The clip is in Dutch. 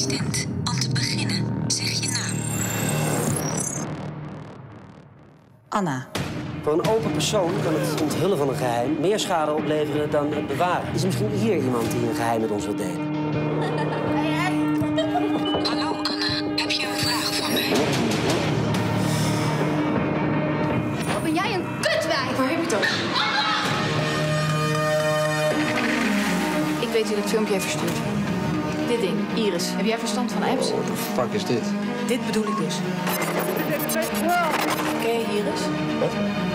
assistent. Om te beginnen, zeg je naam. Anna. Voor een open persoon kan het onthullen van een geheim meer schade opleveren dan het bewaren. Is er misschien hier iemand die een geheim met ons wil delen? Hallo Anna, heb je een vraag voor mij? Ben jij een kutwijk? Waar heb je dat? Ik weet wie het filmpje heeft verstuurd. Dit ding, Iris. Heb jij verstand van apps? Wat de fuck is dit? Dit bedoel ik dus. Je Iris? Wat?